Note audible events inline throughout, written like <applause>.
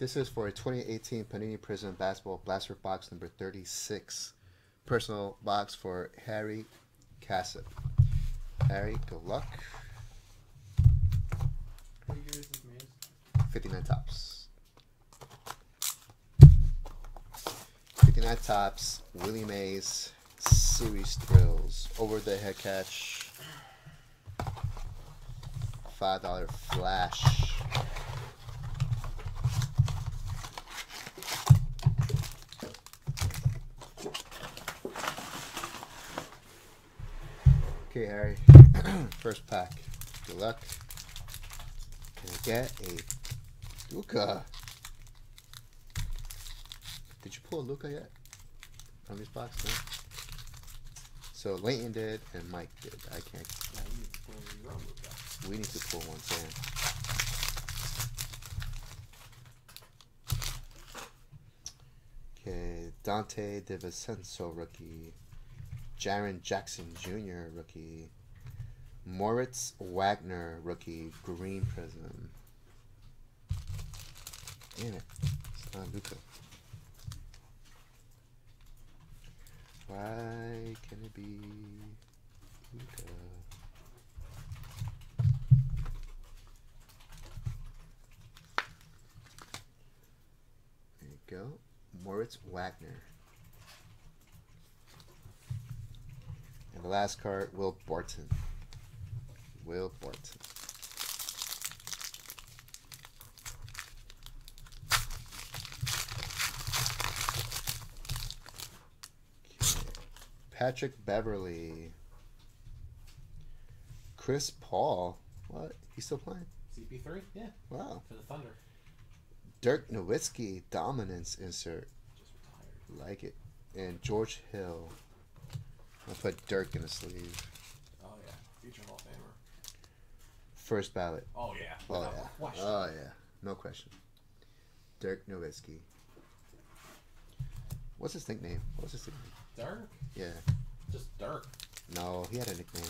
This is for a 2018 Panini Prizm Basketball Blaster Box number 36. Personal box for Harry Cassip. Harry, good luck. What year is this made? 59 Topps. 59 Topps. Willie Mays. Series thrills. Over the head catch. $5 flash. Okay, Harry. <clears throat> First pack. Good luck. Can I get a Luka? Did you pull a Luka yet? From this box? No? So Leighton did and Mike did. I can't. We need to pull one, Sam. Okay, Dante DiVincenzo rookie. Jaren Jackson Jr. rookie. Moritz Wagner rookie. Green Prizm. Damn it. It's not Luka. Why can it be Luka? There you go. Moritz Wagner. And the last card, Will Barton. Will Barton. Okay. Patrick Beverley. Chris Paul. What? He's still playing? CP3? Yeah, Wow. for the Thunder. Dirk Nowitzki dominance insert. Just retired. Like it. And George Hill. I'll put Dirk in the sleeve. Oh, yeah. Future Hall of Famer. First ballot. Oh, yeah. Oh Without yeah. question. Oh yeah. No question. Dirk Nowitzki. What's his nickname? What's his nickname? Dirk? Yeah. Just Dirk. No, he had a nickname.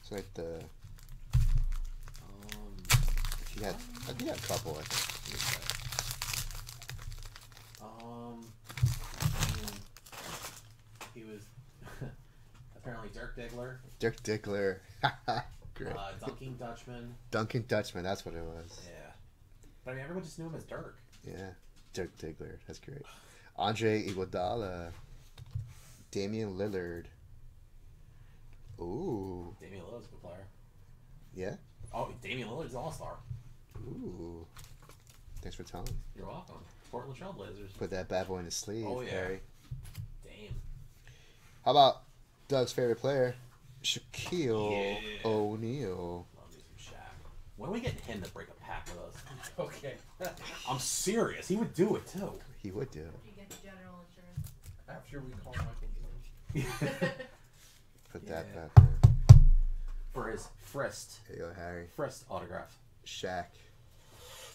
It's like the Um, he had I think he had a couple, I think. um, I mean, he was apparently Dirk Diggler, Dirk Dickler. <laughs> Great. uh, Dunking Dutchman. Duncan Dutchman, that's what it was. Yeah. But I mean, everyone just knew him as Dirk. Yeah. Dirk Diggler. That's great. Andre Iguodala. Damian Lillard. Ooh. Damian Lillard's a good player. Yeah? Oh, Damian Lillard's an All Star. Ooh. Thanks for telling me. You're welcome. Portland Trailblazers. Put that bad boy in his sleeve, Oh, yeah. Harry. Damn. How about Doug's favorite player, Shaquille Yeah. O'Neal? Love me some Shaq. When are we getting him to break a pack with us? <laughs> Okay. I'm serious. He would do it too. He would do. You get the general insurance. After we call Michael Jordan. <laughs> Put that Yeah. back there. For his Frist. Here you go, Harry. Frist autograph. Shaq.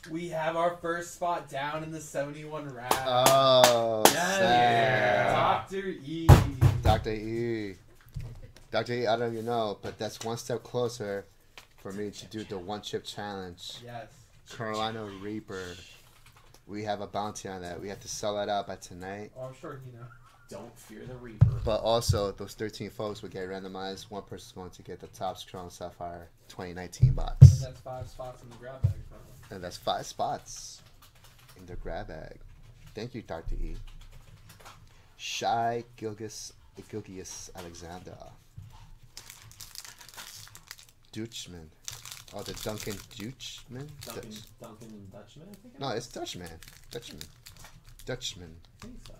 We have our first spot down in the 71 round. Oh, Yes. snap. Dr. E. Dr. E. Dr. E, I don't even know, but that's one step closer for me to do the one chip challenge. Yes. Carolina Reaper. We have a bounty on that. We have to sell that out by tonight. Oh, I'm sure you know. Don't fear the Reaper. But also, those 13 folks will get randomized. One person's going to get the Top Strong Sapphire 2019 box. And box. that's five spots in the grab bag currently. And that's five spots in the grab bag. Thank you, Dr. E. Shai Gilgis Gilgeous Alexander. Dutchman. Oh, the Duncan Dutchman? Duncan, Dutch- Duncan Dutchman, I think. No, it's Dutchman. Dutchman. Dutchman. I think so.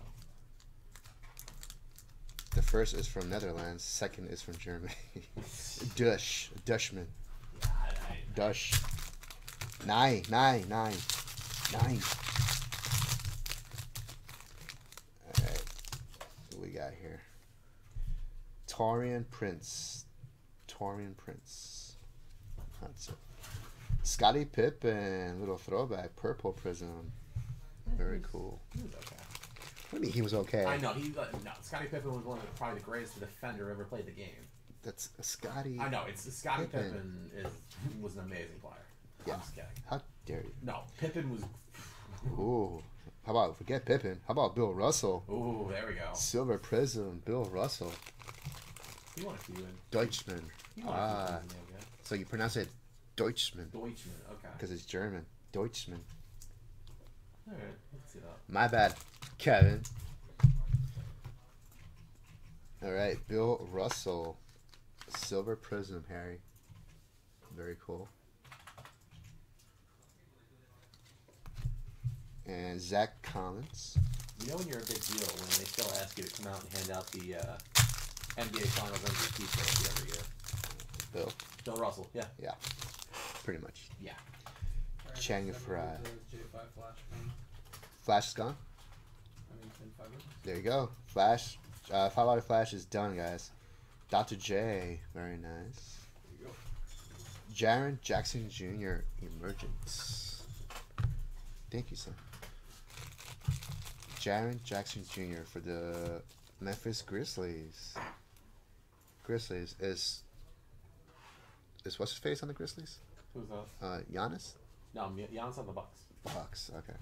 The first is from Netherlands. Second is from Germany. <laughs> Dutch. Dutchman. Yeah, I, I, Dutch. Nine. Nine. Nine. Nine. Alright. What we got here? Taurean Prince. Taurean Prince. That's it. Scottie Pippen. Little throwback. Purple Prizm. Very cool. He was okay. What do you mean he was okay? I know he. Uh, no, Scottie Pippen was one of the, probably the greatest defender ever played the game. That's Scottie. I know it's Scottie Pippen. Pippen is was an amazing player. Yeah. I'm just kidding. How dare you? No, Pippen was. Ooh. How about forget Pippen? How about Bill Russell? Ooh, there we go. Silver Prizm, Bill Russell. A few in. Deutschman. He won a Ah. few in there, yeah. So you pronounce it Deutschman Deutschman. Okay. because it's German. Deutschman. All right. Let's see that. My bad, Kevin. All right, Bill Russell, Silver Prizm, Harry. Very cool. And Zach Collins. You know when you're a big deal when they still ask you to come out and hand out the uh, NBA Finals MVP trophy every year. Bill, Bill Russell. Yeah. Yeah. Pretty much. Yeah. Alright, Chang Fry. we'll do the J5 flash. Flash is gone. I mean, pin five. There you go. Flash. Uh, five out of Flash is done, guys. Dr. J, very nice. There you go. Jaren Jackson Jr. Emergence. Thank you, son. Jaren Jackson Jr. for the Memphis Grizzlies. Grizzlies is is what's his face on the Grizzlies? Who's that? Uh, Giannis. No, I'm Giannis on the Bucks. Bucks. Okay.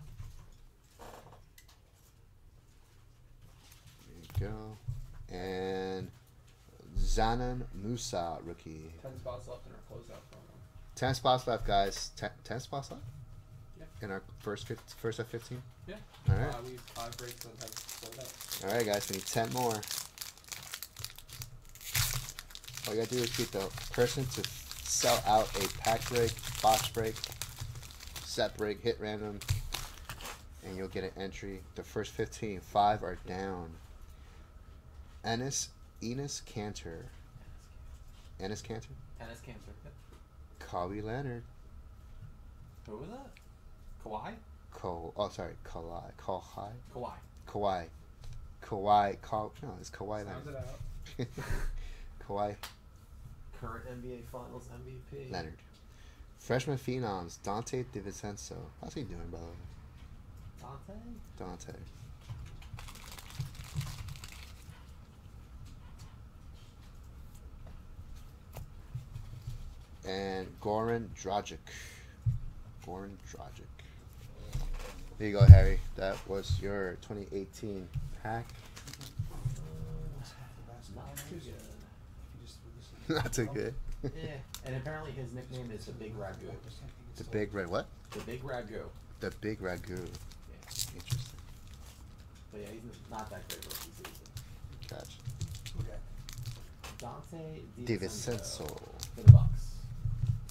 There you go. And Dzanan Musa rookie. Ten spots left in our closeout promo. Ten spots left, guys. Ten, ten spots left. Yeah. In our first 15, first of fifteen. Yeah. All right. Uh, we five breaks that have sold out. All right, guys. We need ten more. All you gotta do is get the person to sell out a pack break, box break, set break, hit random, and you'll get an entry. The first 15, five are down. Ennis, Enes Kanter. Ennis Kanter? Tennis cancer. Yep. Kawhi Leonard. Who was that? Kawhi? Ko, oh, sorry, Kawhi. Kawhi? Kawhi. Kawhi. Kawhi. Ka, no, it's Kawhi Sounds Leonard. it out. <laughs> <laughs> Kawhi Current NBA Finals MVP. Leonard. Freshman phenoms, Dante DiVincenzo. How's he doing, by the way? Dante? Dante. And Goran Dragic. Goran Dragic. There you go, Harry. That was your 2018 pack. Not too <laughs> good. Not too good. yeah. And apparently his nickname is the Big Ragu. the big red what? The Big Ragu. The big ragu. Yeah. Interesting. But yeah, he's not that great rookie season. Gotcha. Okay. Dante DiVincenzo. For the Bucks.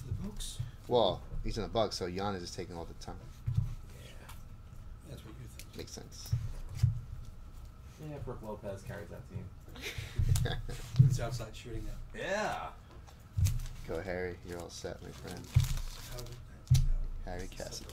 The Books? Well, he's in the Bucks, so Giannis is taking all the time. Yeah. That's what you think. Makes sense. Yeah, Brook Lopez carries that team. <laughs> It's outside shooting now. Yeah. Go, Harry. You're all set, my friend. How did that- how- Harry Cassidy.